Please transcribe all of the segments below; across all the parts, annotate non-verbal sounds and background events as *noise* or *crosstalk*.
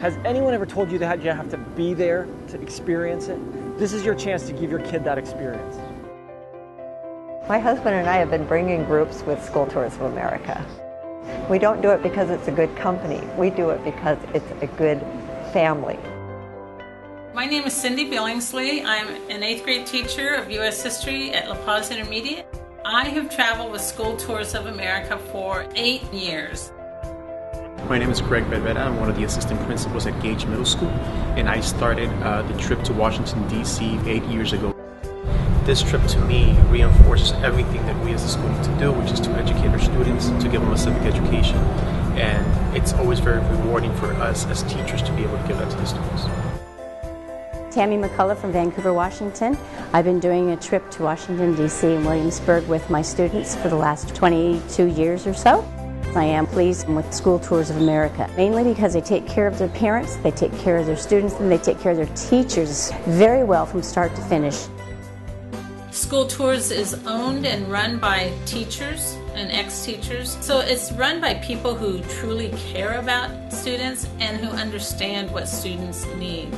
Has anyone ever told you that you have to be there to experience it? This is your chance to give your kid that experience. My husband and I have been bringing groups with School Tours of America. We don't do it because it's a good company. We do it because it's a good family. My name is Cindy Billingsley. I'm an eighth grade teacher of U.S. History at La Paz Intermediate. I have traveled with School Tours of America for eight years. My name is Greg Bedveda. I'm one of the assistant principals at Gage Middle School, and I started uh, the trip to Washington, D.C. eight years ago. This trip to me reinforces everything that we as a school need to do, which is to educate our students, to give them a civic education, and it's always very rewarding for us as teachers to be able to give that to the students. Tammy McCullough from Vancouver, Washington. I've been doing a trip to Washington, D.C. and Williamsburg with my students for the last 22 years or so. I am pleased with School Tours of America, mainly because they take care of their parents, they take care of their students, and they take care of their teachers very well from start to finish. School Tours is owned and run by teachers and ex-teachers. So it's run by people who truly care about students and who understand what students need.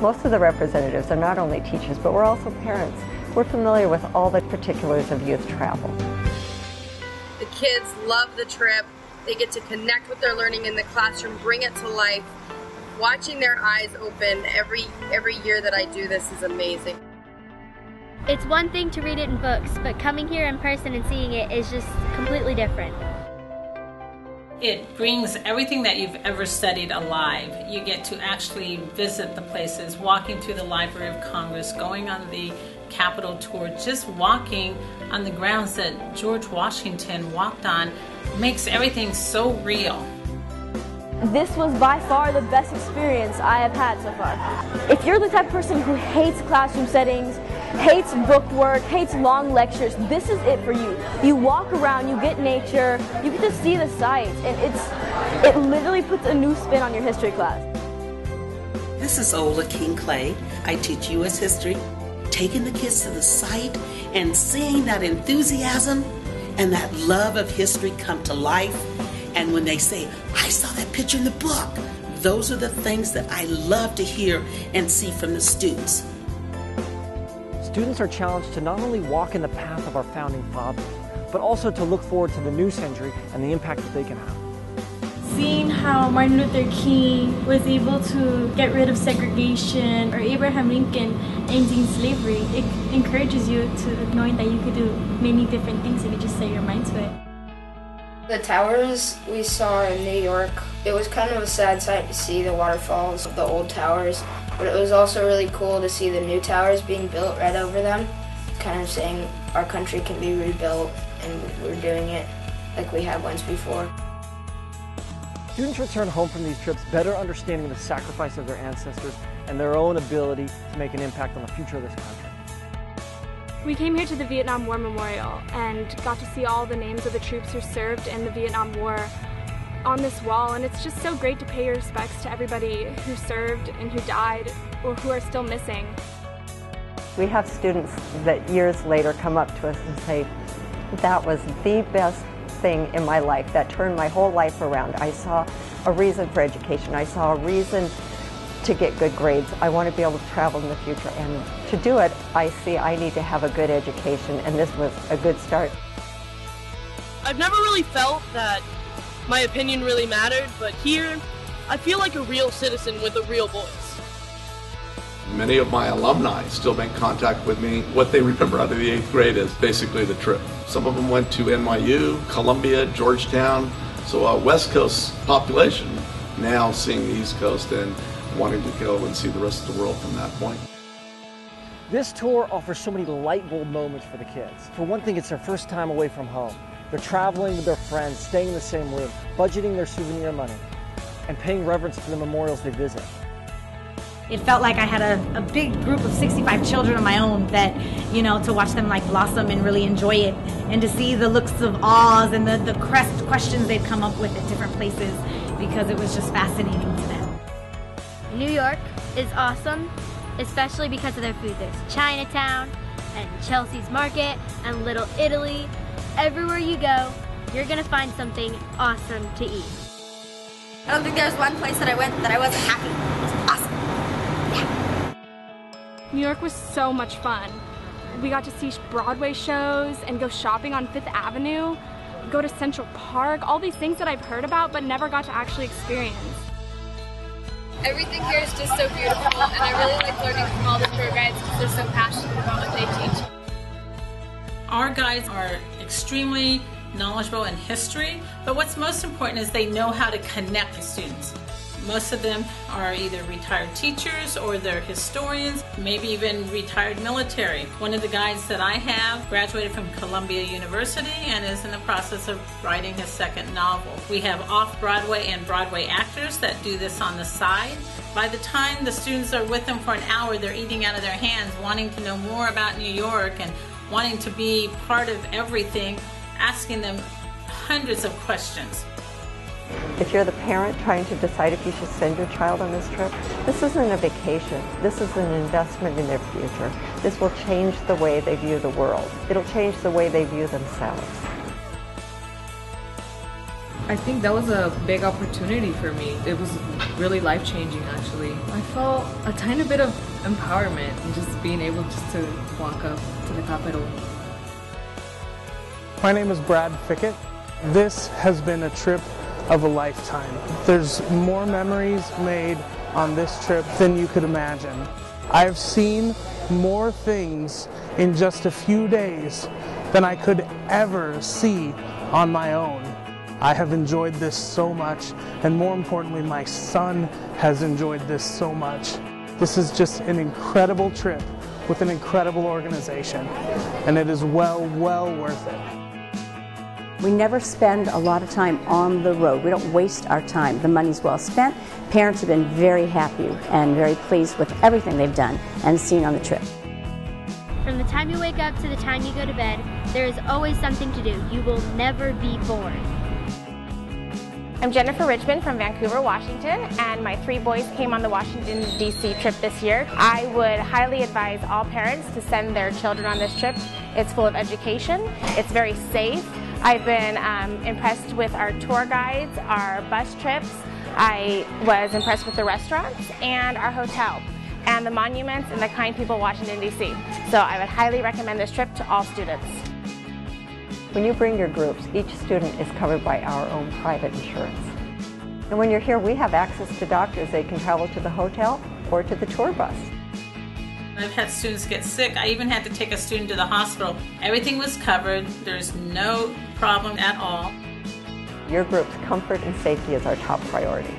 Most of the representatives are not only teachers, but we're also parents. We're familiar with all the particulars of youth travel. The kids love the trip. They get to connect with their learning in the classroom, bring it to life. Watching their eyes open every every year that I do this is amazing. It's one thing to read it in books, but coming here in person and seeing it is just completely different. It brings everything that you've ever studied alive. You get to actually visit the places, walking through the Library of Congress, going on the Capitol tour, just walking on the grounds that George Washington walked on makes everything so real. This was by far the best experience I have had so far. If you're the type of person who hates classroom settings, hates book work, hates long lectures, this is it for you. You walk around, you get nature, you get to see the sights, and it's it literally puts a new spin on your history class. This is Ola King Clay. I teach U.S. history taking the kids to the site and seeing that enthusiasm and that love of history come to life. And when they say, I saw that picture in the book, those are the things that I love to hear and see from the students. Students are challenged to not only walk in the path of our founding fathers, but also to look forward to the new century and the impact that they can have seeing how Martin Luther King was able to get rid of segregation or Abraham Lincoln ending slavery, it encourages you to knowing that you could do many different things if you just set your mind to it. The towers we saw in New York, it was kind of a sad sight to see the waterfalls of the old towers, but it was also really cool to see the new towers being built right over them, kind of saying our country can be rebuilt and we're doing it like we have once before. Students return home from these trips better understanding the sacrifice of their ancestors and their own ability to make an impact on the future of this country. We came here to the Vietnam War Memorial and got to see all the names of the troops who served in the Vietnam War on this wall and it's just so great to pay your respects to everybody who served and who died or who are still missing. We have students that years later come up to us and say, that was the best thing in my life that turned my whole life around. I saw a reason for education. I saw a reason to get good grades. I want to be able to travel in the future. And to do it, I see I need to have a good education, and this was a good start. I've never really felt that my opinion really mattered, but here, I feel like a real citizen with a real voice. Many of my alumni still make contact with me. What they remember out of the eighth grade is basically the trip. Some of them went to NYU, Columbia, Georgetown. So a West Coast population now seeing the East Coast and wanting to go and see the rest of the world from that point. This tour offers so many light bulb moments for the kids. For one thing, it's their first time away from home. They're traveling with their friends, staying in the same room, budgeting their souvenir money, and paying reverence to the memorials they visit. It felt like I had a, a big group of 65 children of my own that, you know, to watch them like blossom and really enjoy it and to see the looks of awes and the, the crest questions they'd come up with at different places because it was just fascinating to them. New York is awesome, especially because of their food. There's Chinatown and Chelsea's Market and Little Italy. Everywhere you go, you're gonna find something awesome to eat. I don't think there's one place that I went that I wasn't happy. It was awesome. New York was so much fun. We got to see Broadway shows and go shopping on Fifth Avenue, go to Central Park, all these things that I've heard about but never got to actually experience. Everything here is just so beautiful, and I really like learning from all the tour guides because they're so passionate about what they teach. Our guides are extremely knowledgeable in history, but what's most important is they know how to connect with students. Most of them are either retired teachers or they're historians, maybe even retired military. One of the guides that I have graduated from Columbia University and is in the process of writing his second novel. We have off Broadway and Broadway actors that do this on the side. By the time the students are with them for an hour, they're eating out of their hands, wanting to know more about New York and wanting to be part of everything, asking them hundreds of questions. If you're the parent trying to decide if you should send your child on this trip, this isn't a vacation. This is an investment in their future. This will change the way they view the world. It'll change the way they view themselves. I think that was a big opportunity for me. It was really life changing actually. I felt a tiny bit of empowerment and just being able just to walk up to the Capitol. My name is Brad Fickett. This has been a trip of a lifetime. There's more memories made on this trip than you could imagine. I've seen more things in just a few days than I could ever see on my own. I have enjoyed this so much, and more importantly, my son has enjoyed this so much. This is just an incredible trip with an incredible organization, and it is well, well worth it. We never spend a lot of time on the road. We don't waste our time. The money's well spent. Parents have been very happy and very pleased with everything they've done and seen on the trip. From the time you wake up to the time you go to bed, there is always something to do. You will never be bored. I'm Jennifer Richmond from Vancouver, Washington, and my three boys came on the Washington, D.C. trip this year. I would highly advise all parents to send their children on this trip. It's full of education, it's very safe. I've been um, impressed with our tour guides, our bus trips. I was impressed with the restaurants and our hotel and the monuments and the kind people Washington, D.C. So I would highly recommend this trip to all students. When you bring your groups, each student is covered by our own private insurance. And when you're here, we have access to doctors. They can travel to the hotel or to the tour bus. I've had students get sick. I even had to take a student to the hospital. Everything was covered. There's no problem at all. Your group's comfort and safety is our top priority.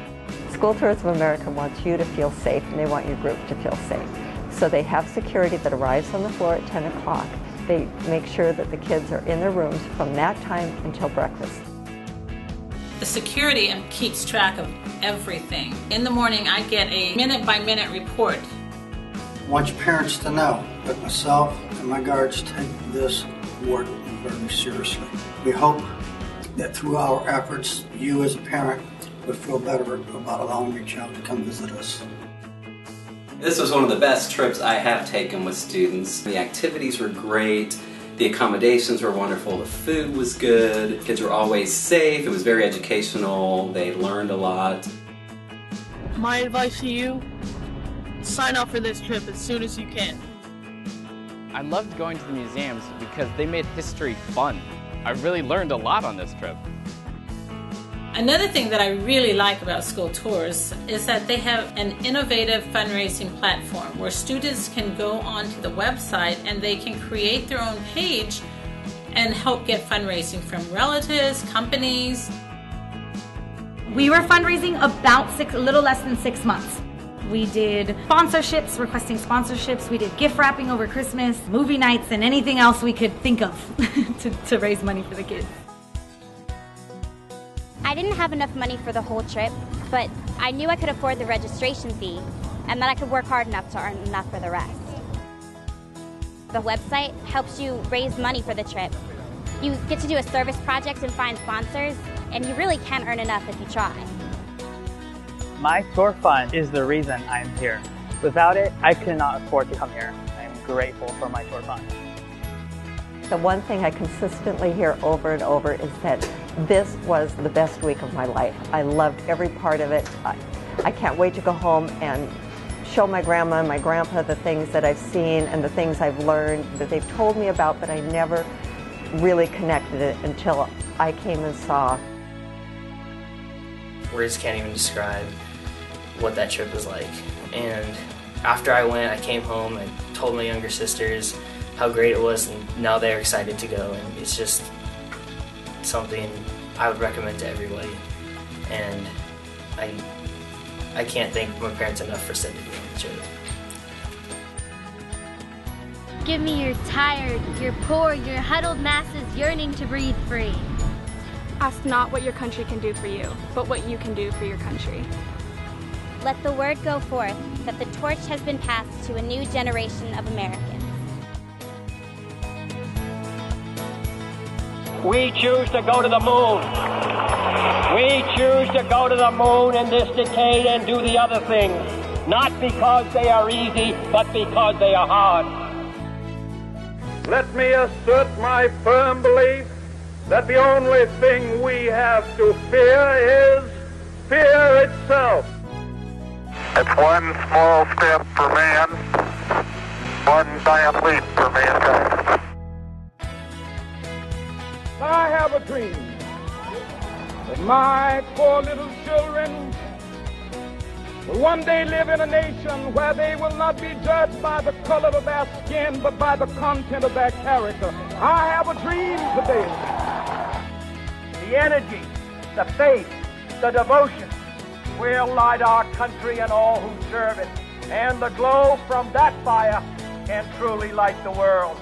School Tours of America wants you to feel safe and they want your group to feel safe. So they have security that arrives on the floor at 10 o'clock. They make sure that the kids are in their rooms from that time until breakfast. The security keeps track of everything. In the morning, I get a minute by minute report. I want your parents to know that myself and my guards take this work very seriously. We hope that through our efforts, you as a parent would feel better about allowing your child to come visit us. This was one of the best trips I have taken with students. The activities were great, the accommodations were wonderful, the food was good, kids were always safe, it was very educational, they learned a lot. My advice to you, sign up for this trip as soon as you can. I loved going to the museums because they made history fun. I really learned a lot on this trip. Another thing that I really like about school tours is that they have an innovative fundraising platform where students can go onto the website and they can create their own page and help get fundraising from relatives, companies. We were fundraising about six, a little less than six months. We did sponsorships, requesting sponsorships. We did gift wrapping over Christmas, movie nights, and anything else we could think of *laughs* to, to raise money for the kids. I didn't have enough money for the whole trip, but I knew I could afford the registration fee. and that I could work hard enough to earn enough for the rest. The website helps you raise money for the trip. You get to do a service project and find sponsors, and you really can earn enough if you try. My tour fund is the reason I'm here. Without it, I could not afford to come here. I'm grateful for my tour fund. The one thing I consistently hear over and over is that this was the best week of my life. I loved every part of it. I, I can't wait to go home and show my grandma and my grandpa the things that I've seen and the things I've learned that they've told me about, but I never really connected it until I came and saw. Words can't even describe what that trip was like. And after I went, I came home and told my younger sisters how great it was, and now they're excited to go. And it's just something I would recommend to everybody. And I, I can't thank my parents enough for sending me on the trip. Give me your tired, your poor, your huddled masses yearning to breathe free. Ask not what your country can do for you, but what you can do for your country. Let the word go forth that the torch has been passed to a new generation of Americans. We choose to go to the moon. We choose to go to the moon in this decade and do the other things, not because they are easy, but because they are hard. Let me assert my firm belief that the only thing we have to fear is fear itself. It's one small step for man, one giant leap for mankind. Have a dream that my poor little children will one day live in a nation where they will not be judged by the color of their skin, but by the content of their character. I have a dream today. The energy, the faith, the devotion will light our country and all who serve it. And the glow from that fire can truly light the world.